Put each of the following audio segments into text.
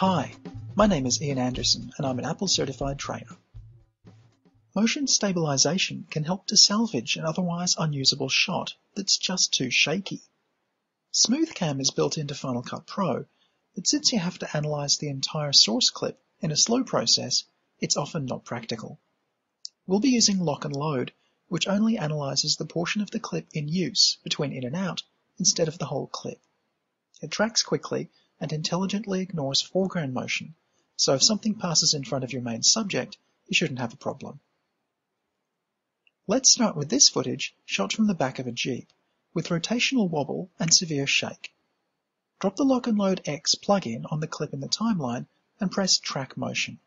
Hi, my name is Iain Anderson and I'm an Apple certified trainer. Motion stabilization can help to salvage an otherwise unusable shot that's just too shaky. SmoothCam is built into Final Cut Pro, but since you have to analyze the entire source clip in a slow process, it's often not practical. We'll be using lock and load, which only analyzes the portion of the clip in use between in and out instead of the whole clip. It tracks quickly and intelligently ignores foreground motion, so if something passes in front of your main subject, you shouldn't have a problem. Let's start with this footage shot from the back of a Jeep, with rotational wobble and severe shake. Drop the Lock and Load X plugin on the clip in the timeline and press Track Motion.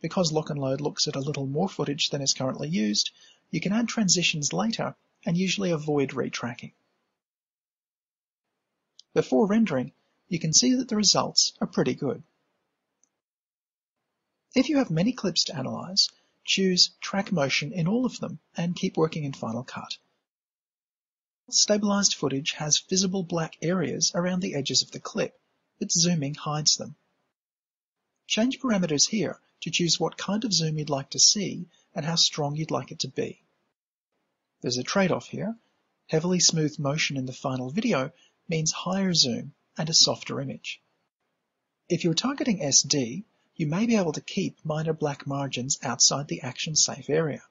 Because Lock and Load looks at a little more footage than is currently used, you can add transitions later and usually avoid retracking. Before rendering, you can see that the results are pretty good. If you have many clips to analyze, choose Track Motion in all of them and keep working in Final Cut. Stabilized footage has visible black areas around the edges of the clip, but zooming hides them. Change parameters here to choose what kind of zoom you'd like to see and how strong you'd like it to be. There's a trade-off here. Heavily smooth motion in the final video means higher zoom and a softer image. If you're targeting SD, you may be able to keep minor black margins outside the action safe area.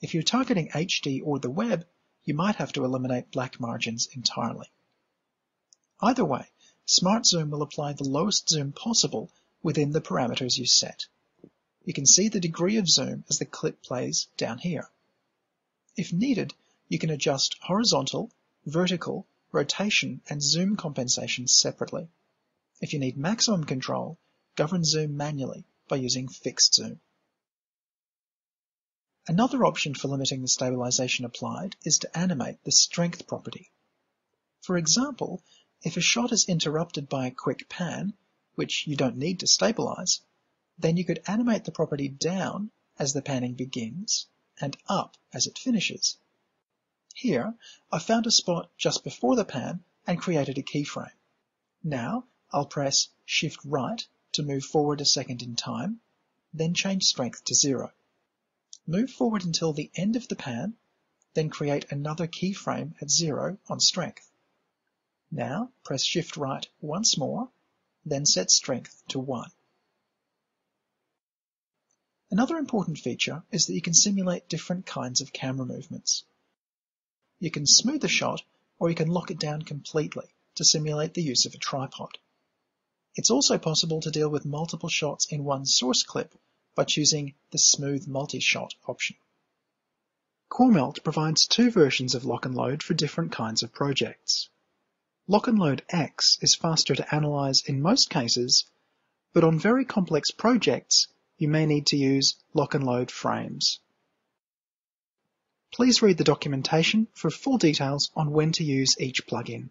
If you're targeting HD or the web, you might have to eliminate black margins entirely. Either way, Smart Zoom will apply the lowest zoom possible within the parameters you set. You can see the degree of zoom as the clip plays down here. If needed, you can adjust horizontal, vertical, rotation, and zoom compensation separately. If you need maximum control, govern zoom manually by using fixed zoom. Another option for limiting the stabilization applied is to animate the strength property. For example, if a shot is interrupted by a quick pan, which you don't need to stabilize, then you could animate the property down as the panning begins and up as it finishes. Here, I found a spot just before the pan and created a keyframe. Now, I'll press Shift Right to move forward a second in time, then change strength to zero. Move forward until the end of the pan, then create another keyframe at zero on strength. Now, press Shift Right once more, then set strength to 1. Another important feature is that you can simulate different kinds of camera movements. You can smooth the shot or you can lock it down completely to simulate the use of a tripod. It's also possible to deal with multiple shots in one source clip by choosing the Smooth Multi-Shot option. CoreMelt provides two versions of Lock and Load for different kinds of projects. Lock and Load X is faster to analyze in most cases, but on very complex projects, you may need to use Lock and Load frames. Please read the documentation for full details on when to use each plugin.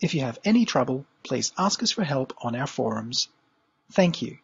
If you have any trouble, please ask us for help on our forums. Thank you.